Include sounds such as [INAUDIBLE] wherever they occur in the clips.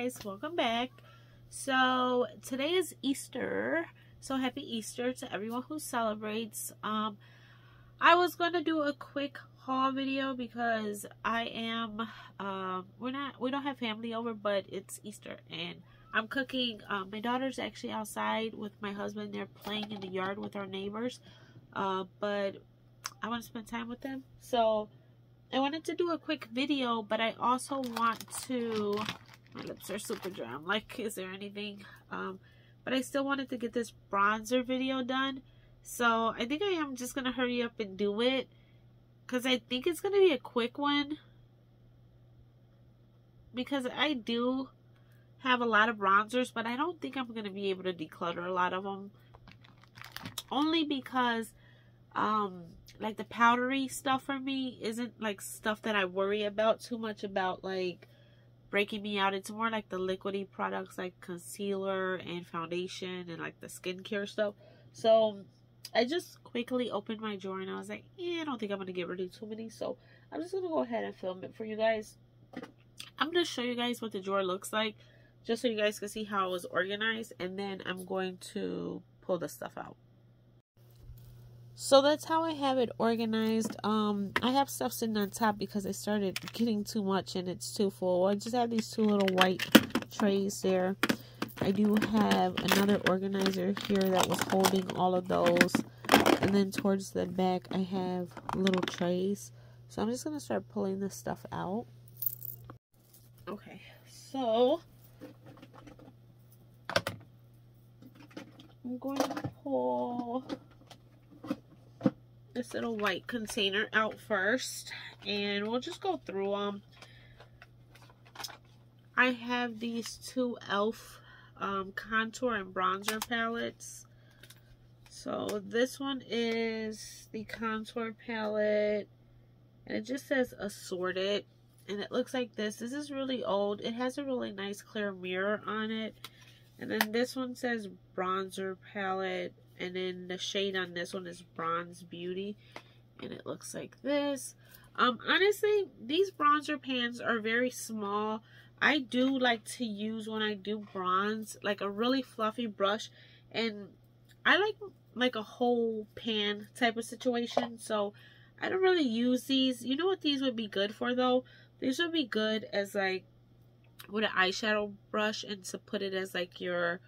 guys. Welcome back. So today is easter. So happy easter to everyone who celebrates. Um i was going to do a quick haul video because i am um we're not we don't have family over but it's easter and i'm cooking. Um, my daughter's actually outside with my husband. They're playing in the yard with our neighbors. Uh but i want to spend time with them. So I wanted to do a quick video, but I also want to, my lips are super dry. I'm like, is there anything? Um, but I still wanted to get this bronzer video done. So I think I am just going to hurry up and do it. Because I think it's going to be a quick one. Because I do have a lot of bronzers, but I don't think I'm going to be able to declutter a lot of them. Only because um like the powdery stuff for me isn't like stuff that I worry about too much about like breaking me out. It's more like the liquidy products like concealer and foundation and like the skincare stuff. So I just quickly opened my drawer and I was like, yeah, I don't think I'm going to get rid of too many. So I'm just going to go ahead and film it for you guys. I'm going to show you guys what the drawer looks like just so you guys can see how it was organized. And then I'm going to pull the stuff out. So that's how I have it organized. Um, I have stuff sitting on top because I started getting too much and it's too full. I just have these two little white trays there. I do have another organizer here that was holding all of those. And then towards the back, I have little trays. So I'm just going to start pulling this stuff out. Okay, so I'm going to pull this little white container out first and we'll just go through them. I have these two e.l.f. Um, contour and bronzer palettes. So this one is the contour palette and it just says assorted and it looks like this. This is really old. It has a really nice clear mirror on it. And then this one says bronzer palette and then the shade on this one is Bronze Beauty. And it looks like this. Um, honestly, these bronzer pans are very small. I do like to use when I do bronze, like a really fluffy brush. And I like like a whole pan type of situation. So I don't really use these. You know what these would be good for though? These would be good as like with an eyeshadow brush and to put it as like your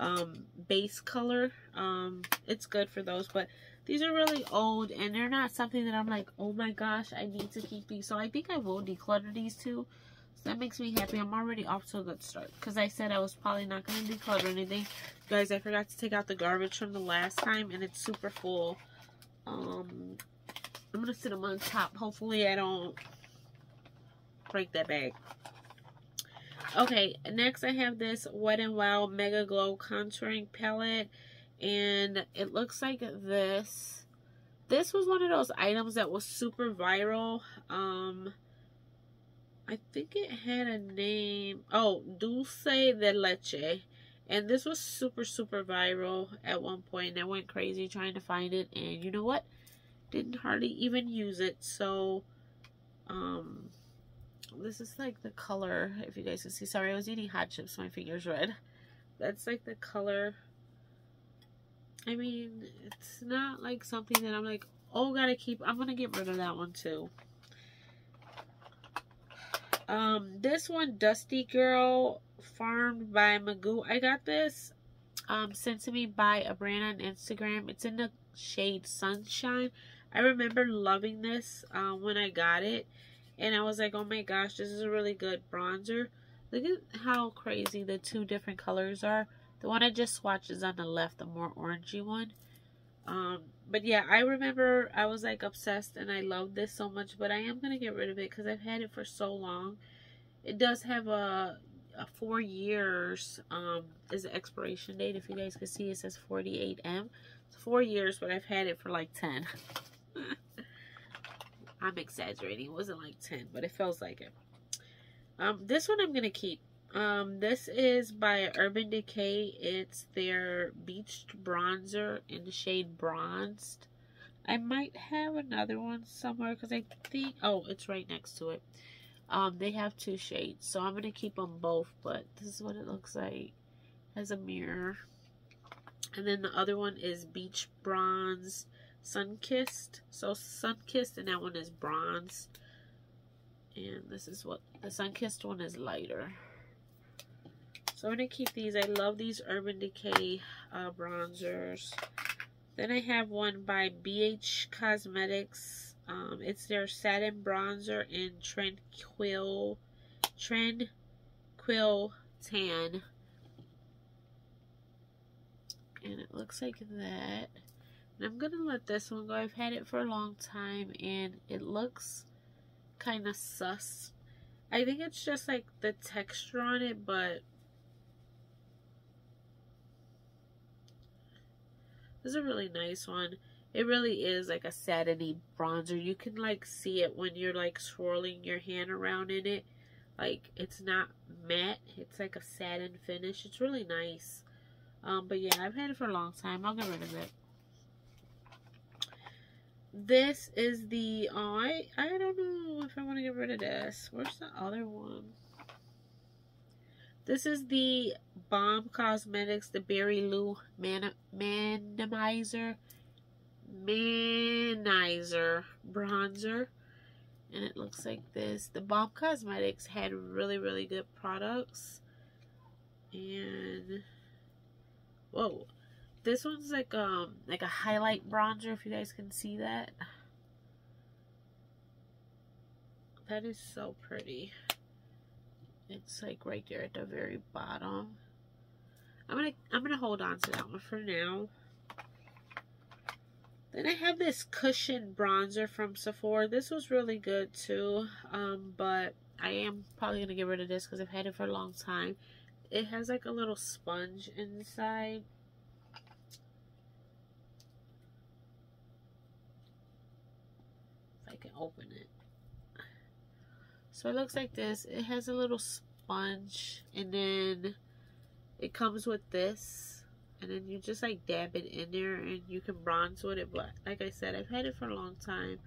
um, base color. Um, it's good for those, but these are really old and they're not something that I'm like, oh my gosh, I need to keep these. So I think I will declutter these two. So that makes me happy. I'm already off to a good start because I said I was probably not going to declutter anything. Guys, I forgot to take out the garbage from the last time and it's super full. Um, I'm going to sit them on top. Hopefully I don't break that bag. Okay, next I have this Wet n Wild Mega Glow Contouring Palette. And it looks like this. This was one of those items that was super viral. Um, I think it had a name. Oh, Dulce de Leche. And this was super, super viral at one point. I went crazy trying to find it. And you know what? Didn't hardly even use it. So, um, this is like the color, if you guys can see. Sorry, I was eating hot chips. My finger's red. That's like the color. I mean, it's not like something that I'm like, oh, gotta keep. I'm gonna get rid of that one too. Um, this one, Dusty Girl, farmed by Magoo. I got this um, sent to me by a brand on Instagram. It's in the shade Sunshine. I remember loving this um, when I got it. And I was like, oh my gosh, this is a really good bronzer. Look at how crazy the two different colors are. The one I just swatched is on the left, the more orangey one. Um, but yeah, I remember I was like obsessed and I loved this so much. But I am going to get rid of it because I've had it for so long. It does have a, a four years um, is the expiration date. If you guys can see, it says 48M. It's four years, but I've had it for like 10. [LAUGHS] I'm exaggerating. It wasn't like 10, but it feels like it. Um, this one I'm going to keep. Um, this is by Urban Decay. It's their Beached Bronzer in the shade Bronzed. I might have another one somewhere because I think... Oh, it's right next to it. Um, they have two shades, so I'm going to keep them both, but this is what it looks like. Has a mirror. And then the other one is Beach Bronze Sun-Kissed. So Sun-Kissed and that one is bronze. And this is what the Sun-Kissed one is lighter. So I'm going to keep these. I love these Urban Decay uh, bronzers. Then I have one by BH Cosmetics. Um, it's their satin bronzer in Tranquil, Tranquil Tan. And it looks like that. I'm going to let this one go. I've had it for a long time and it looks kind of sus. I think it's just like the texture on it, but this is a really nice one. It really is like a satiny bronzer. You can like see it when you're like swirling your hand around in it. Like it's not matte. It's like a satin finish. It's really nice. Um, but yeah, I've had it for a long time. I'll get rid of it. This is the, oh, I, I don't know if I want to get rid of this. Where's the other one? This is the Balm Cosmetics, the Betty-Lou Man Manizer, Manizer Bronzer. And it looks like this. The Balm Cosmetics had really, really good products. And, whoa. This one's like um like a highlight bronzer if you guys can see that. That is so pretty. It's like right there at the very bottom. I'm gonna I'm gonna hold on to that one for now. Then I have this cushion bronzer from Sephora. This was really good too. Um, but I am probably gonna get rid of this because I've had it for a long time. It has like a little sponge inside. can open it. So it looks like this. It has a little sponge and then it comes with this and then you just like dab it in there and you can bronze with it. But like I said I've had it for a long time.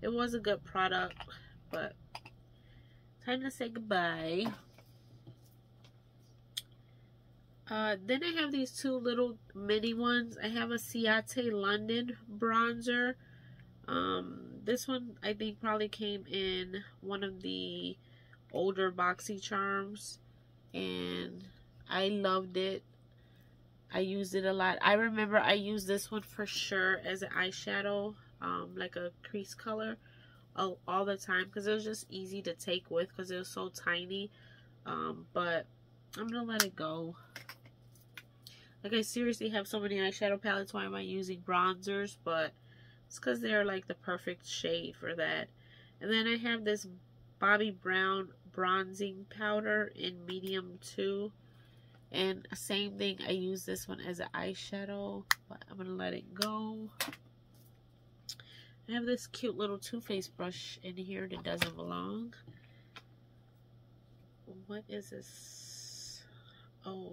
It was a good product but time to say goodbye. Uh, then I have these two little mini ones. I have a Ciate London bronzer. Um, this one I think probably came in one of the older BoxyCharms and I loved it. I used it a lot. I remember I used this one for sure as an eyeshadow, um, like a crease color all, all the time because it was just easy to take with because it was so tiny. Um, but I'm going to let it go. Like I seriously have so many eyeshadow palettes. Why am I using bronzers? But it's because they're like the perfect shade for that. And then I have this Bobbi Brown bronzing powder in medium 2. And same thing, I use this one as an eyeshadow, but I'm going to let it go. I have this cute little Too Faced brush in here that doesn't belong. What is this? Oh,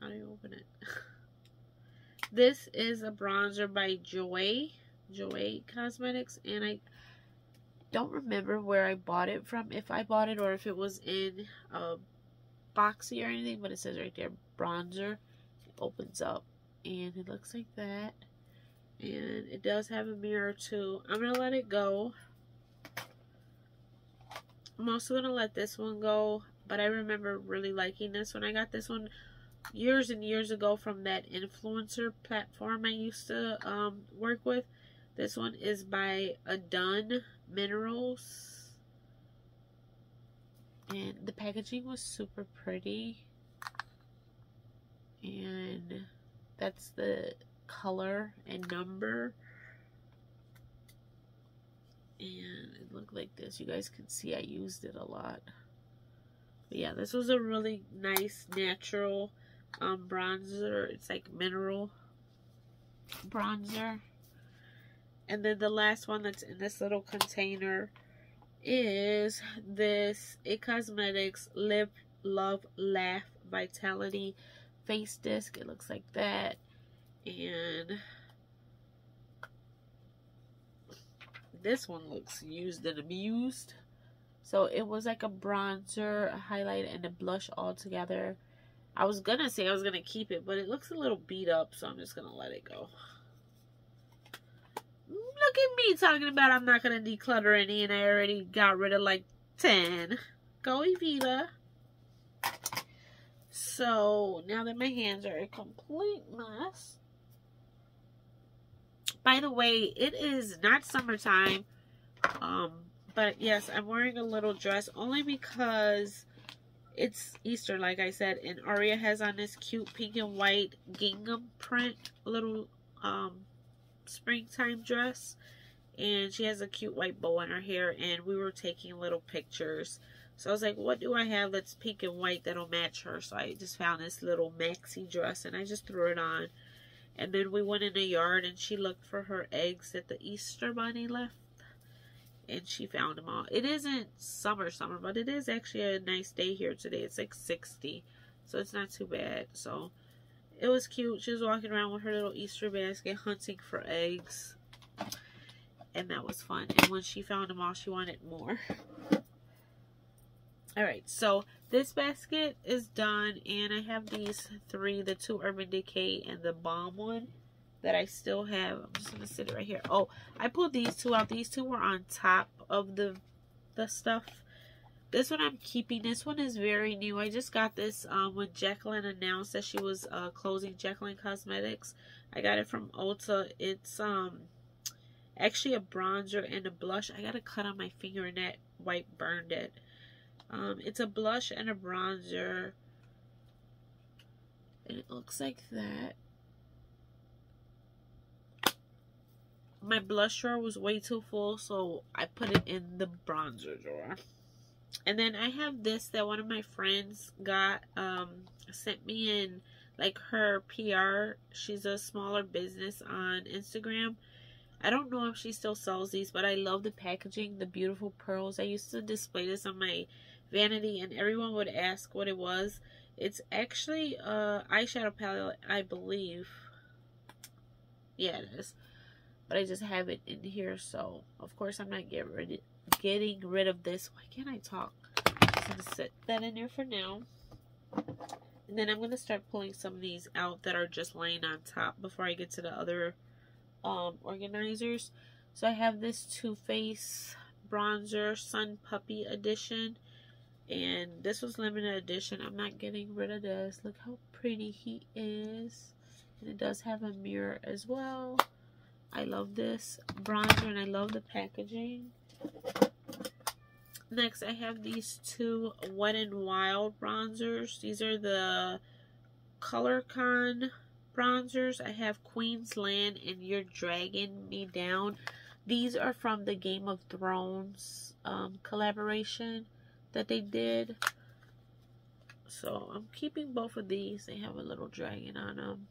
how do you open it? [LAUGHS] this is a bronzer by Joy. Joy Cosmetics and I don't remember where I bought it from if I bought it or if it was in a boxy or anything but it says right there bronzer. It opens up and it looks like that. And it does have a mirror too. I'm gonna let it go. I'm also gonna let this one go but I remember really liking this one. I got this one years and years ago from that influencer platform I used to um, work with this one is by Adun Minerals. And the packaging was super pretty. And that's the color and number. And it looked like this. You guys can see I used it a lot. But yeah, this was a really nice natural um, bronzer. It's like mineral bronzer. And then the last one that's in this little container is this It Cosmetics Live, Love, Laugh Vitality Face Disc. It looks like that. And this one looks used and abused. So it was like a bronzer, a highlight, and a blush all together. I was gonna say I was gonna keep it, but it looks a little beat up, so I'm just gonna let it go. Look at me talking about I'm not gonna declutter any, and I already got rid of like 10. Go Evita. So now that my hands are a complete mess. By the way, it is not summertime. Um, but yes, I'm wearing a little dress only because it's Easter, like I said. And Aria has on this cute pink and white gingham print little um, springtime dress. And she has a cute white bow in her hair. And we were taking little pictures. So I was like, what do I have that's pink and white that'll match her? So I just found this little maxi dress and I just threw it on. And then we went in the yard and she looked for her eggs that the Easter bunny left and she found them all. It isn't summer, summer, but it is actually a nice day here today. It's like 60, so it's not too bad. So it was cute. She was walking around with her little Easter basket hunting for eggs, and that was fun. And when she found them all, she wanted more. [LAUGHS] Alright, so this basket is done, and I have these three, the two Urban Decay and the Balm one that I still have. I'm just going to sit it right here. Oh, I pulled these two out. These two were on top of the, the stuff. This one I'm keeping. This one is very new. I just got this um, when Jaclyn announced that she was uh, closing Jaclyn Cosmetics. I got it from Ulta. It's um actually a bronzer and a blush. I got a cut on my finger and that white burned it. Um, it's a blush and a bronzer. And it looks like that. my blush drawer was way too full, so I put it in the bronzer drawer. And then I have this that one of my friends got, um, sent me in, like, her PR. She's a smaller business on Instagram. I don't know if she still sells these, but I love the packaging, the beautiful pearls. I used to display this on my vanity, and everyone would ask what it was. It's actually a eyeshadow palette, I believe. Yeah, it is but I just have it in here so of course I'm not getting rid of, getting rid of this. Why can't I talk? I'm gonna set that in there for now. And then I'm gonna start pulling some of these out that are just laying on top before I get to the other um, organizers. So I have this Too Faced bronzer Sun Puppy edition. And this was limited edition. I'm not getting rid of this. Look how pretty he is. And it does have a mirror as well. I love this bronzer and I love the packaging. Next, I have these two Wet n Wild bronzers. These are the Color Icon bronzers. I have Queensland and You're Dragging Me Down. These are from the Game of Thrones um, collaboration that they did. So I'm keeping both of these. They have a little dragon on them.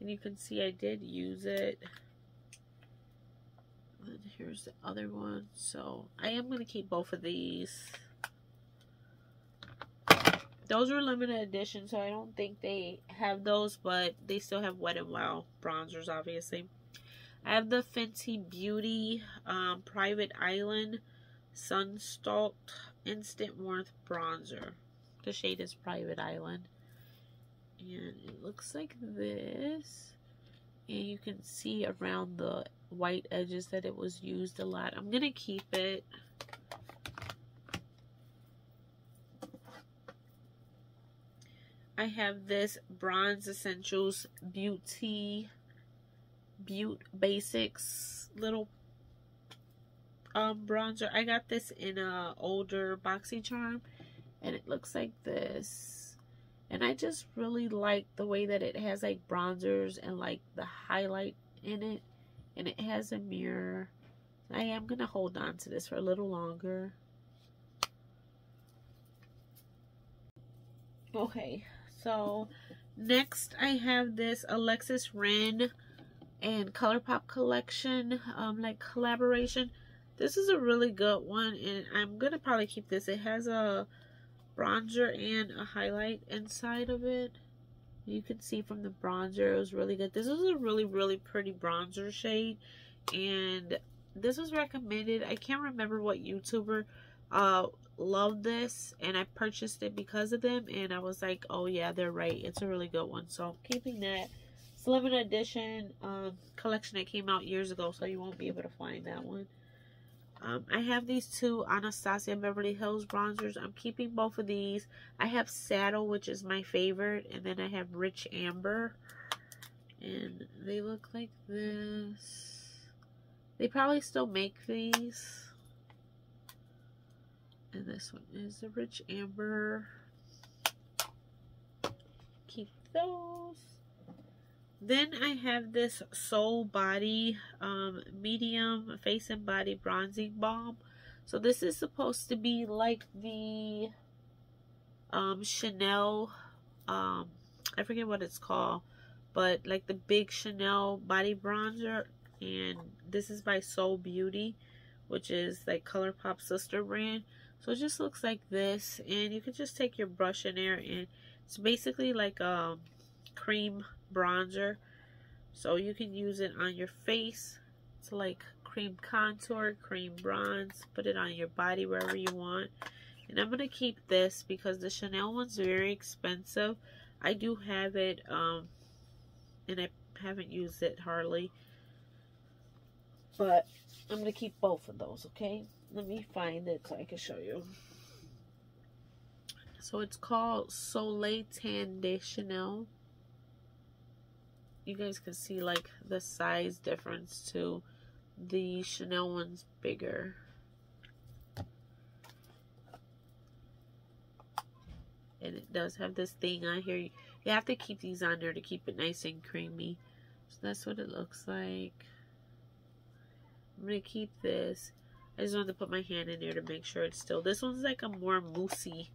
And you can see I did use it. And here's the other one. So I am going to keep both of these. Those are limited edition, so I don't think they have those, but they still have Wet n Wild bronzers, obviously. I have the Fenty Beauty um, Private Island Sun Stalk'r Instant Warmth Bronzer. The shade is Private Island. And it looks like this. And you can see around the white edges that it was used a lot. I'm going to keep it. I have this Bronze Essentials Beauty Butte Basics little um, bronzer. I got this in a older BoxyCharm and it looks like this. And I just really like the way that it has like bronzers and like the highlight in it and it has a mirror. I am going to hold on to this for a little longer. Okay, so next I have this Alexis Ren and ColourPop collection, um, like collaboration. This is a really good one, and I'm going to probably keep this. It has a bronzer and a highlight inside of it. You can see from the bronzer, it was really good. This is a really, really pretty bronzer shade. And this was recommended. I can't remember what YouTuber uh, love this and I purchased it because of them and I was like, oh yeah, they're right. It's a really good one. So I'm keeping that. It's limited edition um, collection that came out years ago, so you won't be able to find that one. Um, I have these two Anastasia Beverly Hills bronzers. I'm keeping both of these. I have Saddle, which is my favorite, and then I have Rich Amber. And they look like this. They probably still make these. And this one is the Rich Amber. Keep those. Then I have this Sol Body um, Medium Face and Body Bronzing Balm. So this is supposed to be like the um, Chanel, um, I forget what it's called, but like the big Chanel body bronzer. And this is by Sol Beauty, which is like ColourPop sister brand. So it just looks like this. And you can just take your brush in there and it's basically like a um, cream bronzer. So you can use it on your face to like cream contour, cream bronze. Put it on your body wherever you want. And I'm going to keep this because the Chanel one's very expensive. I do have it um, and I haven't used it hardly. But I'm going to keep both of those, okay? Let me find it so I can show you. So it's called Soleil Tan de Chanel you guys can see like the size difference too. The Chanel one's bigger. And it does have this thing on here. You have to keep these on there to keep it nice and creamy. So that's what it looks like. I'm going to keep this. I just wanted to put my hand in there to make sure it's still. This one's like a more moussey,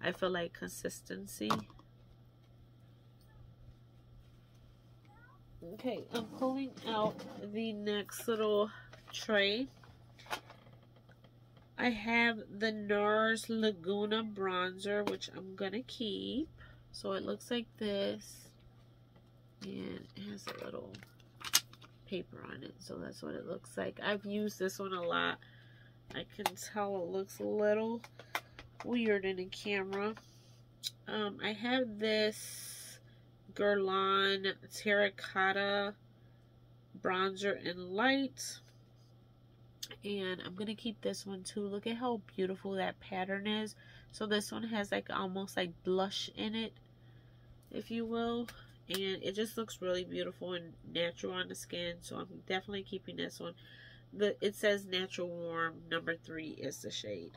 I feel like, consistency. Okay, I'm pulling out the next little tray. I have the NARS Laguna bronzer, which I'm going to keep. So it looks like this. And it has a little paper on it. So that's what it looks like. I've used this one a lot. I can tell it looks a little weird in the camera. Um, I have this Guerlain Terracotta Bronzer in Light. And I'm going to keep this one too. Look at how beautiful that pattern is. So this one has like almost like blush in it, if you will. And it just looks really beautiful and natural on the skin. So I'm definitely keeping this one. The It says Natural Warm. Number three is the shade.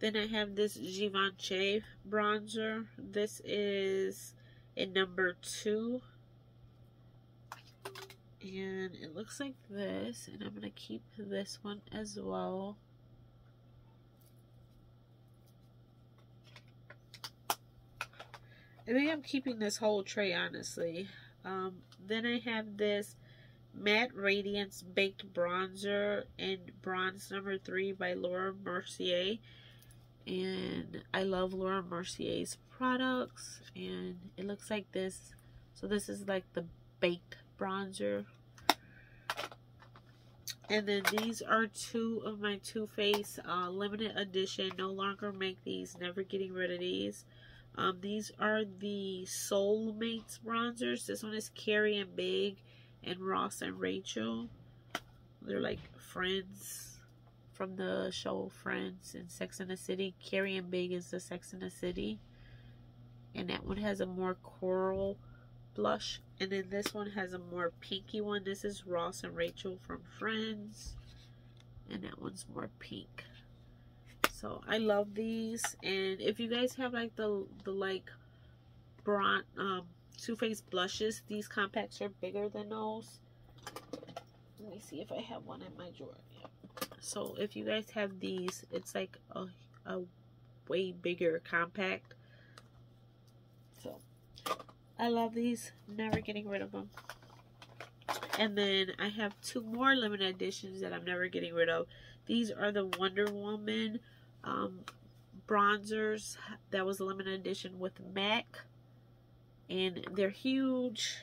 Then I have this Givenchy bronzer. This is in number two. And it looks like this. And I'm going to keep this one as well. I think I'm keeping this whole tray, honestly. Um, then I have this Matte Radiance Baked Bronzer in Bronze number 3 by Laura Mercier and I love Laura Mercier's products and it looks like this. So this is like the baked bronzer. And then these are two of my Too Faced uh, limited edition. No longer make these. Never getting rid of these. Um, these are the Soulmates bronzers. This one is Carrie and Big and Ross and Rachel. They're like friends from the show Friends and Sex in the City. Carrie and Big is the Sex in the City. And that one has a more coral blush. And then this one has a more pinky one. This is Ross and Rachel from Friends. And that one's more pink. So I love these. And if you guys have like the, the like bronze, um, Too Faced blushes, these compacts are bigger than those. Let me see if I have one in my drawer. So if you guys have these, it's like a, a way bigger compact. So I love these. Never getting rid of them. And then I have two more limited editions that I'm never getting rid of. These are the Wonder Woman um, bronzers. That was a limited edition with MAC. And they're huge.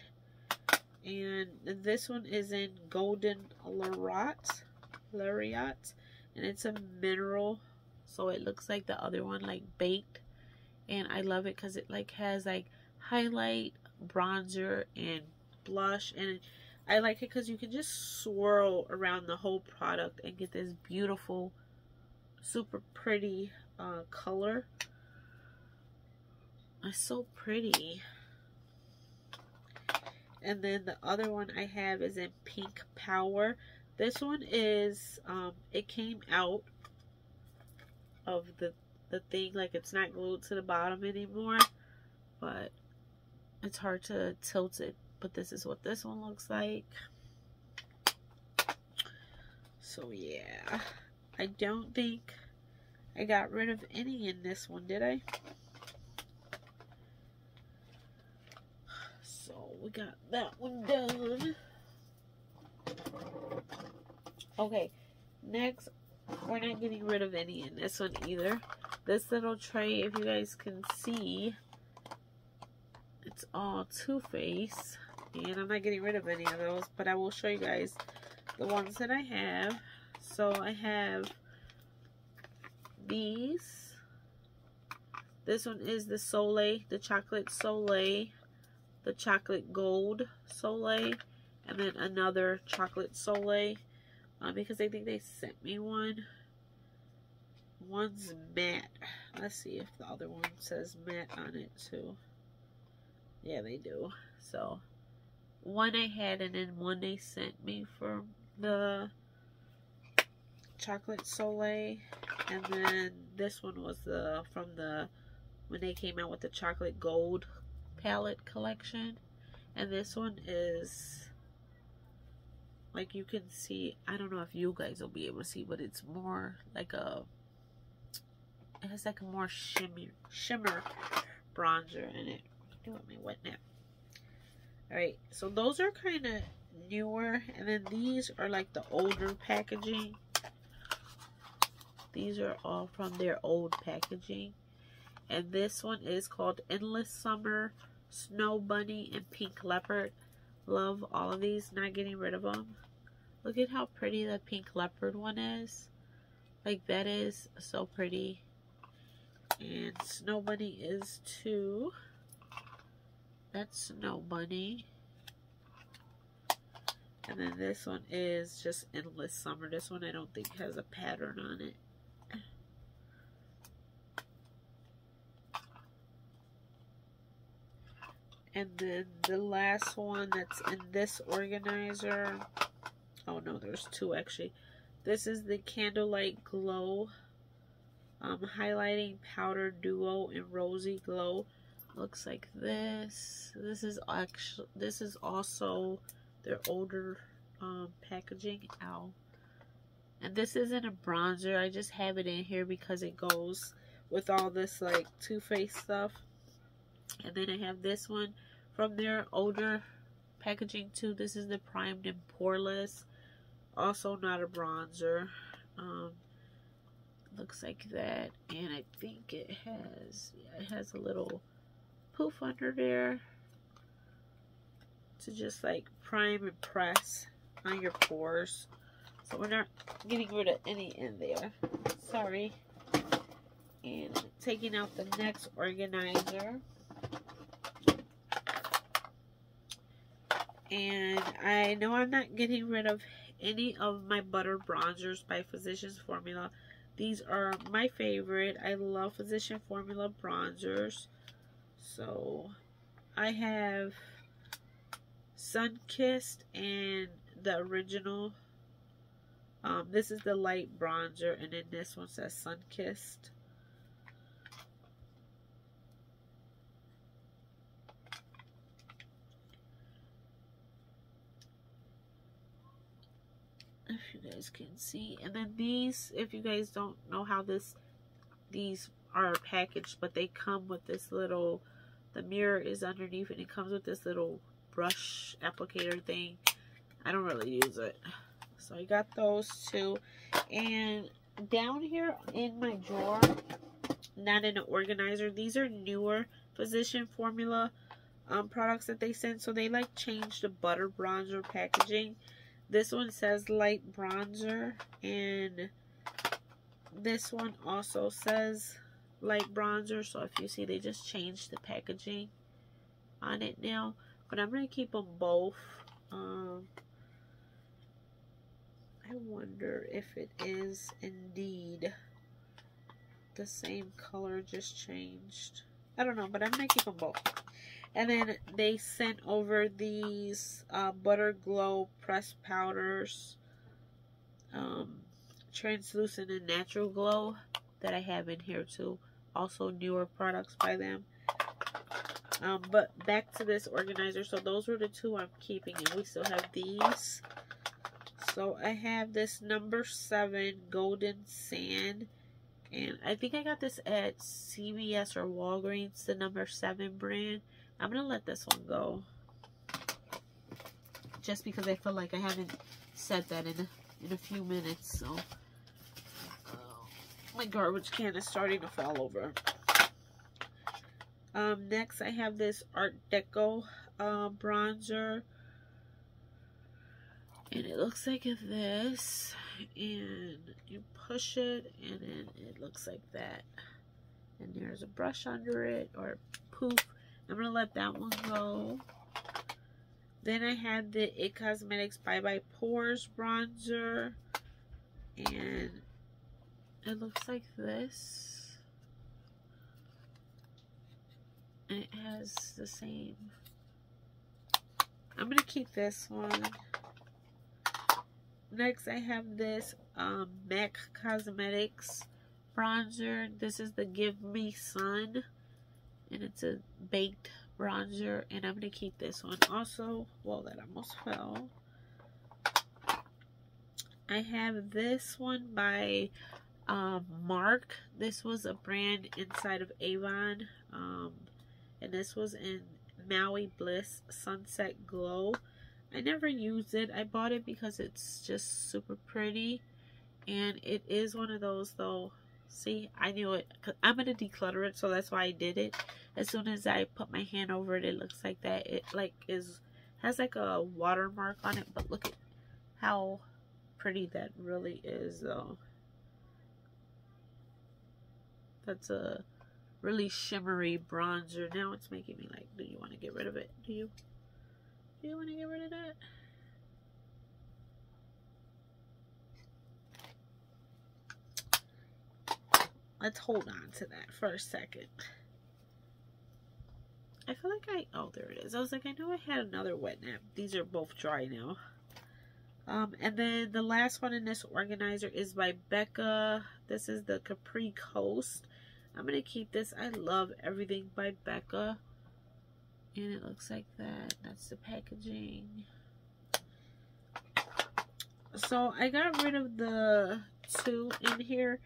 And this one is in Golden Lariat. Lariat. And it's a mineral. So it looks like the other one, like baked. And I love it because it like has like highlight, bronzer, and blush. And I like it because you can just swirl around the whole product and get this beautiful, super pretty uh, color. It's so pretty. And then the other one I have is in Pink Power. This one is, um, it came out of the, the thing, like it's not glued to the bottom anymore. But it's hard to tilt it. But this is what this one looks like. So yeah, I don't think I got rid of any in this one, did I? So, we got that one done. Okay, next, we're not getting rid of any in this one either. This little tray, if you guys can see, it's all Too Faced. And I'm not getting rid of any of those, but I will show you guys the ones that I have. So I have these. This one is the Soleil, the chocolate Soleil the chocolate gold Soleil and then another chocolate Soleil uh, because I think they sent me one. One's matte. Let's see if the other one says matte on it too. Yeah, they do. So, one I had and then one they sent me for the chocolate Soleil. And then this one was the from the when they came out with the chocolate gold palette collection. And this one is, like you can see, I don't know if you guys will be able to see, but it's more like a, it has like a more shimmer, shimmer bronzer in it. Do with my wet nap. Alright, so those are kind of newer. And then these are like the older packaging. These are all from their old packaging. And this one is called Endless Summer Snow Bunny and Pink Leopard. Love all of these. Not getting rid of them. Look at how pretty the Pink Leopard one is. Like that is so pretty. And Snow Bunny is too. That's Snow Bunny. And then this one is just Endless Summer. This one I don't think has a pattern on it. And then the last one that's in this organizer. Oh no, there's two actually. This is the Candlelight Glow um, Highlighting Powder Duo in Rosy Glow. Looks like this. This is actually this is also their older um, packaging. Ow. And this isn't a bronzer. I just have it in here because it goes with all this like Too Faced stuff. And then I have this one from their older packaging too. This is the primed and poreless. Also not a bronzer. Um, looks like that. And I think it has, yeah, it has a little poof under there to just like prime and press on your pores. So we're not getting rid of any in there. Sorry. And taking out the next organizer. And I know I'm not getting rid of any of my butter bronzers by Physicians Formula. These are my favorite. I love Physician Formula bronzers. So, I have Sunkissed and the original. Um, this is the light bronzer, and then this one says Sunkissed. if you guys can see. And then these if you guys don't know how this these are packaged but they come with this little the mirror is underneath and it comes with this little brush applicator thing. I don't really use it. So I got those two. And down here in my drawer not in an organizer these are newer physician formula um, products that they sent so they like changed the butter bronzer packaging this one says light bronzer and this one also says light bronzer. So if you see, they just changed the packaging on it now. But I'm going to keep them both. Um, I wonder if it is indeed the same color, just changed. I don't know, but I'm going to keep them both. And then they sent over these uh, Butter Glow pressed powders. Um, translucent and natural glow that I have in here too. Also newer products by them. Um, but back to this organizer. So those were the two I'm keeping. And we still have these. So I have this number seven golden sand. And I think I got this at CVS or Walgreens, the number seven brand. I'm going to let this one go. Just because I feel like I haven't said that in a, in a few minutes. So my garbage can is starting to fall over. Um, next, I have this Art Deco uh, bronzer. And it looks like this. And you push it, and then it looks like that. And there's a brush under it, or poof. I'm going to let that one go. Then I had the It Cosmetics Bye Bye Pores bronzer. And it looks like this. And it has the same. I'm going to keep this one. Next, I have this um, MAC Cosmetics bronzer. This is the Give Me Sun. And it's a baked bronzer. And I'm going to keep this one. Also, well, that almost fell. I have this one by um, Mark. This was a brand inside of Avon. Um, and this was in Maui Bliss Sunset Glow. I never used it. I bought it because it's just super pretty. And it is one of those though. See, I knew it. I'm going to declutter it, so that's why I did it. As soon as I put my hand over it, it looks like that. It like is has like a watermark on it. But look at how pretty that really is though. That's a really shimmery bronzer. Now it's making me like, do you want to get rid of it? Do you? Do you want to get rid of that? Let's hold on to that for a second. I feel like I, oh, there it is. I was like, I know I had another wet nap. These are both dry now. Um, and then the last one in this organizer is by Becca. This is the Capri Coast. I'm going to keep this. I love everything by Becca. And it looks like that. That's the packaging. So I got rid of the two in here.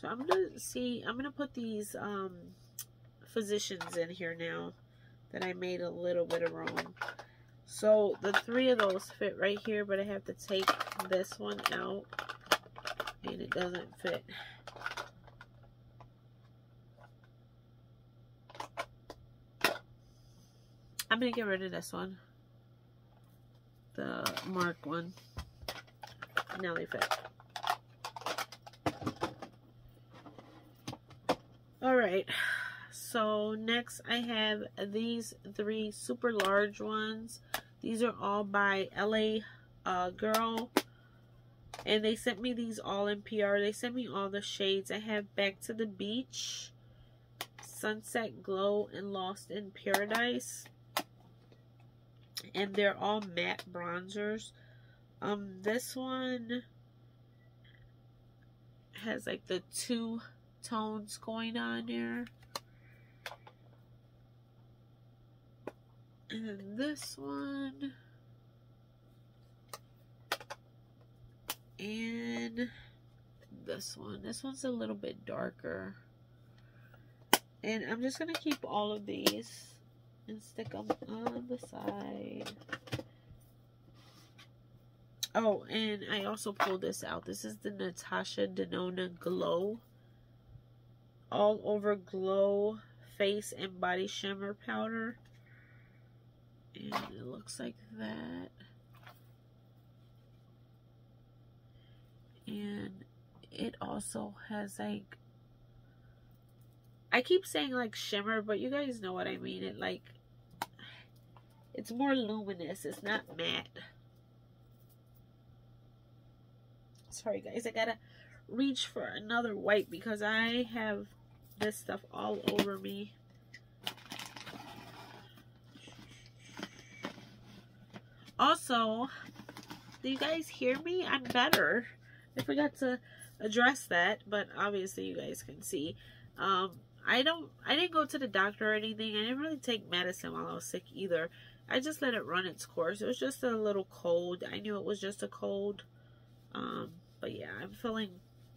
So I'm going to see. I'm going to put these um, physicians in here now. That I made a little bit of room. So the three of those fit right here. But I have to take this one out. And it doesn't fit. I'm going to get rid of this one. The mark one. Now they fit. Alright. So next I have these three super large ones. These are all by LA uh, Girl. And they sent me these all in PR. They sent me all the shades. I have Back to the Beach, Sunset Glow, and Lost in Paradise and they're all matte bronzers. Um, this one has like the two tones going on there. And then this one. And this one. This one's a little bit darker. And I'm just going to keep all of these and stick them on the side. Oh, and I also pulled this out. This is the Natasha Denona Glow. All Over Glow Face and Body Shimmer Powder. And it looks like that. And it also has like I keep saying like shimmer, but you guys know what I mean. It like it's more luminous. It's not matte. Sorry guys, I gotta reach for another wipe because I have this stuff all over me. Also, do you guys hear me? I'm better. I forgot to address that, but obviously you guys can see. Um, I don't, I didn't go to the doctor or anything. I didn't really take medicine while I was sick either. I just let it run its course. It was just a little cold. I knew it was just a cold. Um, but yeah, I'm feeling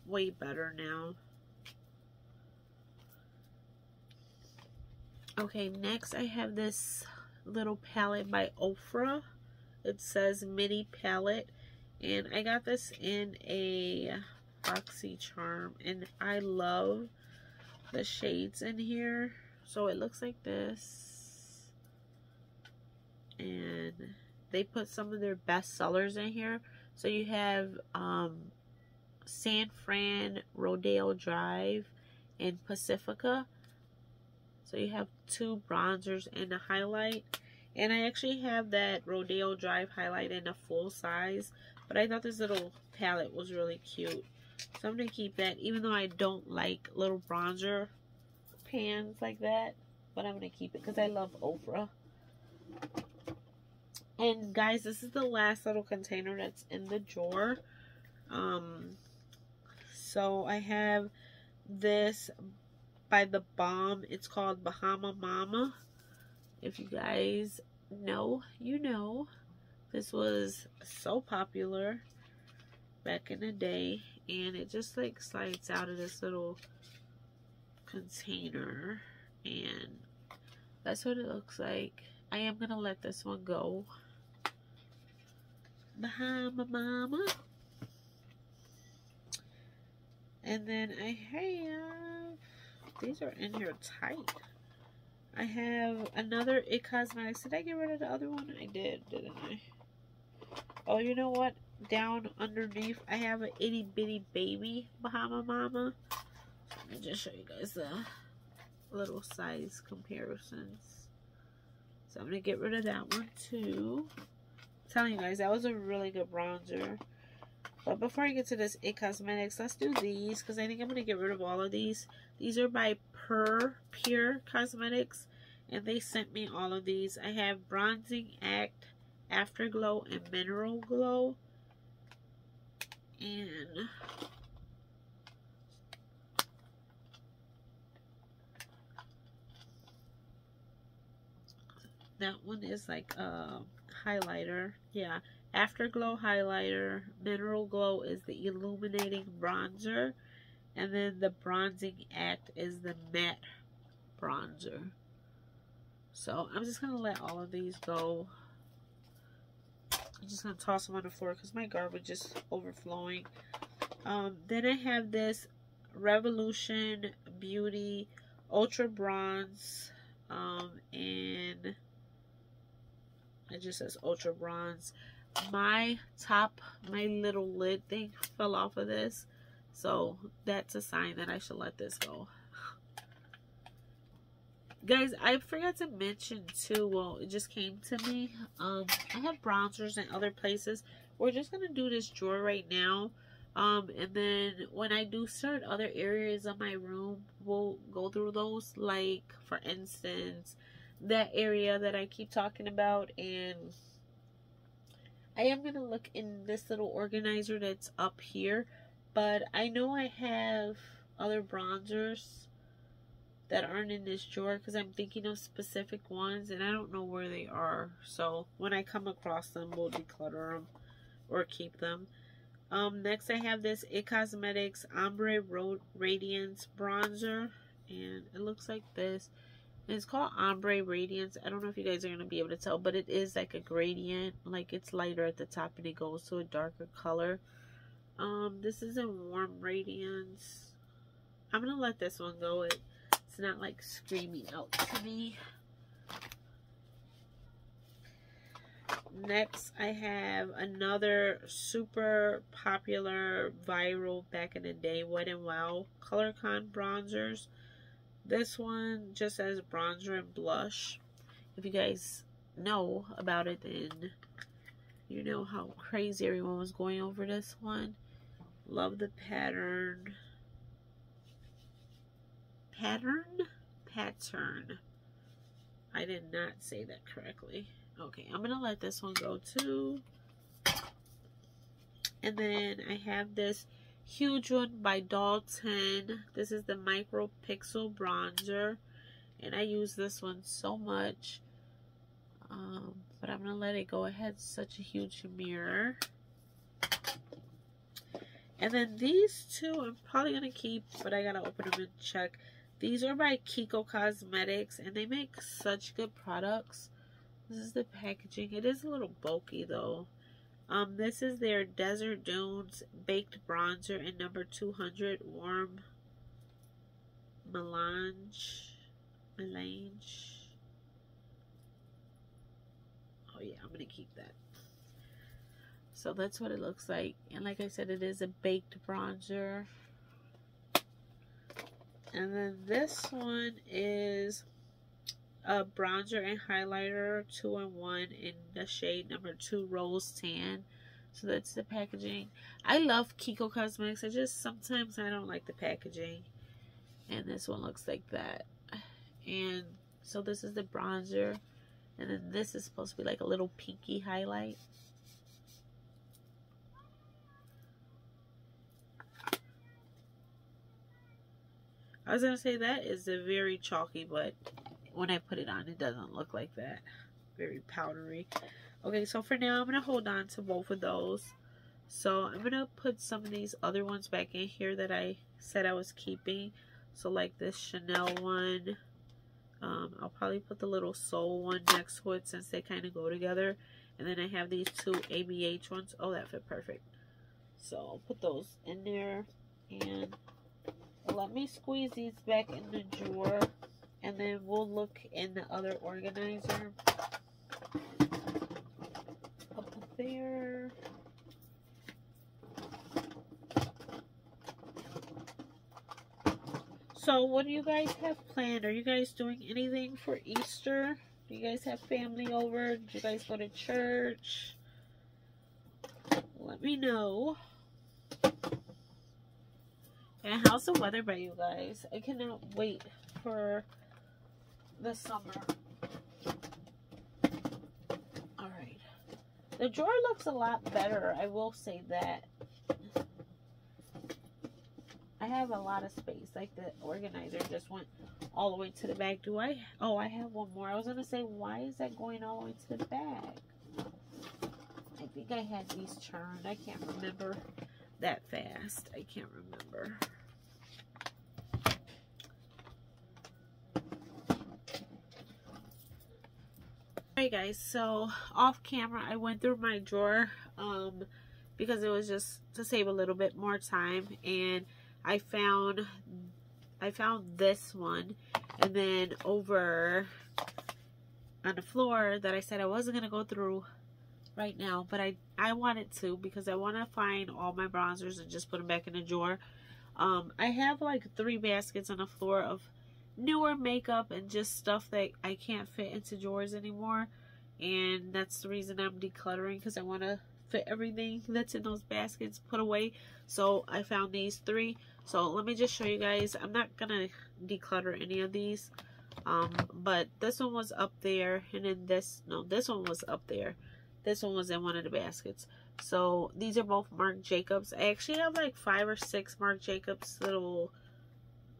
way better now. Okay, next I have this little palette by Ofra. It says mini palette. And I got this in a BoxyCharm. And I love the shades in here. So it looks like this. And they put some of their best sellers in here. So you have um, San Fran, Rodeo Drive, and Pacifica. So you have two bronzers and a highlight. And I actually have that Rodeo Drive highlight in a full size. But I thought this little palette was really cute. So I'm going to keep that, even though I don't like little bronzer pans like that. But I'm going to keep it because I love Ofra. And guys, this is the last little container that's in the drawer. Um, so I have this by the Balm. It's called Bahama Mama. If you guys know, you know. This was so popular back in the day. And it just like slides out of this little container. And that's what it looks like. I am going to let this one go. Bahama Mama. And then I have, these are in here tight. I have another It Cosmetics. Did I get rid of the other one? I did, didn't I? Oh, you know what? Down underneath, I have an itty bitty baby Bahama Mama. Let me just show you guys the little size comparisons. So I'm going to get rid of that one too. I'm telling you guys, that was a really good bronzer. But before I get to this It Cosmetics, let's do these because I think I'm going to get rid of all of these. These are by Per Pure Cosmetics and they sent me all of these. I have Bronzing Act, Afterglow, and Mineral Glow. And that one is like a highlighter. Yeah, Afterglow highlighter. Mineral Glow is the illuminating bronzer. And then the Bronzing Act is the matte bronzer. So I'm just going to let all of these go. I'm just going to toss them on the floor because my garbage is overflowing. Um, then I have this Revolution Beauty Ultra Bronze. Um, and it just says Ultra Bronze my top, my little lid thing fell off of this. So that's a sign that I should let this go. Guys, I forgot to mention too, well, it just came to me. Um, I have bronzers in other places. We're just going to do this drawer right now. Um, and then when I do start other areas of my room, we'll go through those. Like, for instance, that area that I keep talking about and I am going to look in this little organizer that's up here. But I know I have other bronzers that aren't in this drawer because I'm thinking of specific ones and I don't know where they are. So when I come across them, we'll declutter them or keep them. Um, next I have this It Cosmetics Ombre Radiance Bronzer and it looks like this. And it's called Ombre Radiance. I don't know if you guys are going to be able to tell, but it is like a gradient. Like it's lighter at the top and it goes to a darker color. Um, this is a Warm Radiance. I'm going to let this one go. It, it's not like screaming out to me. next I have another super popular viral back in the day Wet n Wild Color Icon bronzers. This one just says bronzer and blush. If you guys know about it, then you know how crazy everyone was going over this one. Love the pattern. Pattern? Pattern. I did not say that correctly. Okay, I'm going to let this one go too. And then I have this huge one by Dalton. This is the Micro Pixel Bronzer. And I use this one so much. Um, but I'm going to let it go. It has such a huge mirror. And then these two I'm probably going to keep, but I got to open them and check. These are by Kiko Cosmetics, and they make such good products. This is the packaging. It is a little bulky, though. Um, this is their Desert Dunes Baked Bronzer in number 200 Warm Melange. Melange. Oh, yeah, I'm going to keep that. So that's what it looks like. And like I said, it is a baked bronzer. And then this one is a bronzer and highlighter two in one in the shade number two rose tan. So that's the packaging. I love Kiko Cosmetics. I just sometimes I don't like the packaging. And this one looks like that. And so this is the bronzer. And then this is supposed to be like a little pinky highlight. I was going to say that is a very chalky, but when I put it on, it doesn't look like that. Very powdery. Okay, so for now, I'm going to hold on to both of those. So I'm going to put some of these other ones back in here that I said I was keeping. So like this Chanel one. Um, I'll probably put the little Sol one next to it since they kind of go together. And then I have these two ABH ones. Oh, that fit perfect. So I'll put those in there. And let me squeeze these back in the drawer and then we'll look in the other organizer. Up there. So what do you guys have planned? Are you guys doing anything for Easter? Do you guys have family over? Did you guys go to church? Let me know. And how's the weather by you guys? I cannot wait for the summer. Alright. The drawer looks a lot better. I will say that. I have a lot of space. Like the organizer just went all the way to the back. Do I? Oh, I have one more. I was going to say, why is that going all the way to the back? I think I had these turned. I can't remember that fast. I can't remember. Alright guys, so off camera I went through my drawer um, because it was just to save a little bit more time and I found I found this one and then over on the floor that I said I wasn't going to go through right now but I, I wanted to because I want to find all my bronzers and just put them back in the drawer. Um, I have like three baskets on the floor of newer makeup and just stuff that I can't fit into drawers anymore. And that's the reason I'm decluttering because I want to fit everything [LAUGHS] that's in those baskets put away. So I found these three. So let me just show you guys. I'm not going to declutter any of these. Um, but this one was up there. And then this, no, this one was up there. This one was in one of the baskets. So these are both Marc Jacobs. I actually have like five or six Marc Jacobs little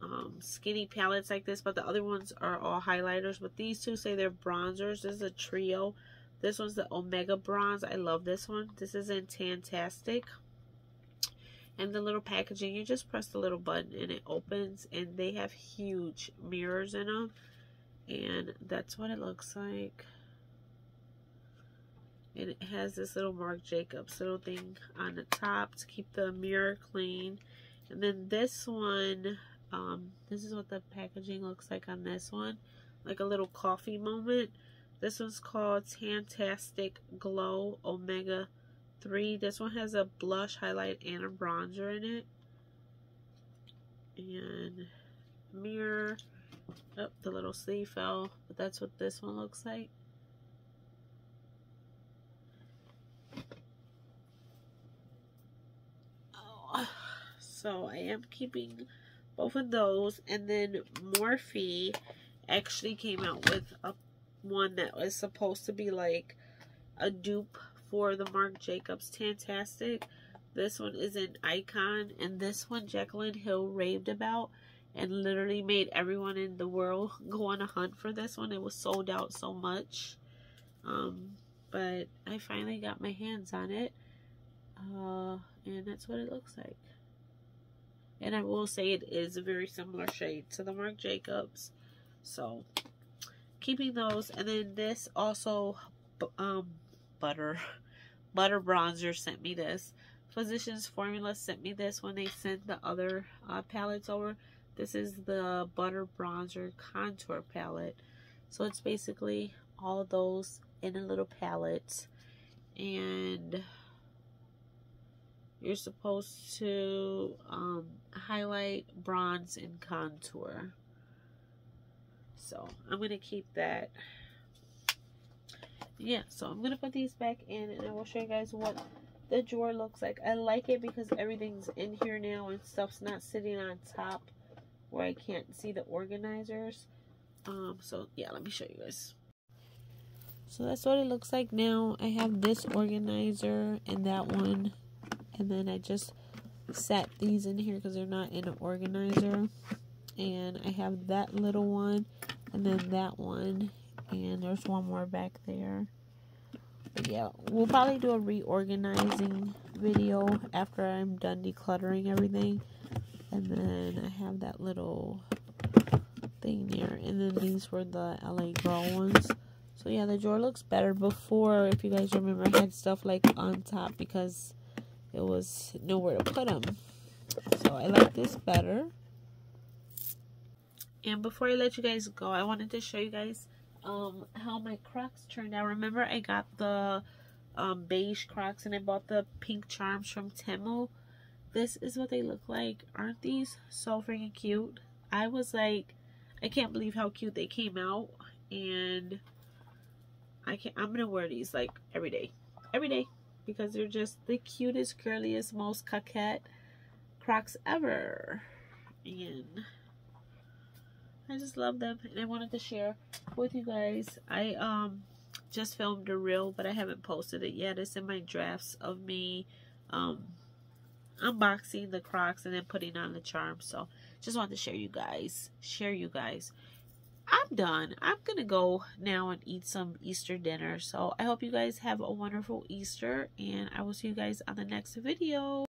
um, skinny palettes like this, but the other ones are all highlighters. But these two say they're bronzers. This is a trio. This one's the Omega Bronze. I love this one. This is in Tantastic. And the little packaging, you just press the little button and it opens. And they have huge mirrors in them. And that's what it looks like. And it has this little Marc Jacobs little thing on the top to keep the mirror clean. And then this one um, this is what the packaging looks like on this one. Like a little coffee moment. This one's called Tantastic Glow Omega 3. This one has a blush, highlight, and a bronzer in it. And mirror. Oh, the little sleeve fell. But that's what this one looks like. Oh, so I am keeping both of those. And then Morphe actually came out with a one that was supposed to be like a dupe for the Marc Jacobs Tantastic. This one is an icon, and this one Jaclyn Hill raved about and literally made everyone in the world [LAUGHS] go on a hunt for this one. It was sold out so much. Um, but I finally got my hands on it. Uh, and that's what it looks like. And I will say it is a very similar shade to the Marc Jacobs. So, keeping those. And then this also, um, butter, [LAUGHS] butter bronzer sent me this. Physicians Formula sent me this when they sent the other uh, palettes over. This is the Butter Bronzer Contour Palette. So it's basically all those in a little palette. And you're supposed to um, highlight, bronze, and contour. So I'm going to keep that. Yeah, so I'm going to put these back in and I will show you guys what the drawer looks like. I like it because everything's in here now and stuff's not sitting on top where I can't see the organizers. Um, so yeah, let me show you guys. So that's what it looks like now. I have this organizer and that one. And then I just set these in here because they're not in an organizer. And I have that little one and then that one. And there's one more back there. But yeah, we'll probably do a reorganizing video after I'm done decluttering everything. And then I have that little thing there. And then these were the LA Girl ones. So yeah, the drawer looks better. Before, if you guys remember, I had stuff like on top because it was nowhere to put them. So I like this better. And before I let you guys go, I wanted to show you guys um, how my Crocs turned out. Remember, I got the um, beige Crocs and I bought the pink charms from Temu this is what they look like. Aren't these so freaking cute? I was like, I can't believe how cute they came out. And I can't, I'm gonna wear these like every day. Every day. Because they're just the cutest, curliest, most coquette Crocs ever. And I just love them and I wanted to share with you guys. I um just filmed a reel but I haven't posted it yet. It's in my drafts of me um unboxing the Crocs and then putting on the charm. So just wanted to share you guys, share you guys. I'm done. I'm going to go now and eat some Easter dinner. So I hope you guys have a wonderful Easter and I will see you guys on the next video.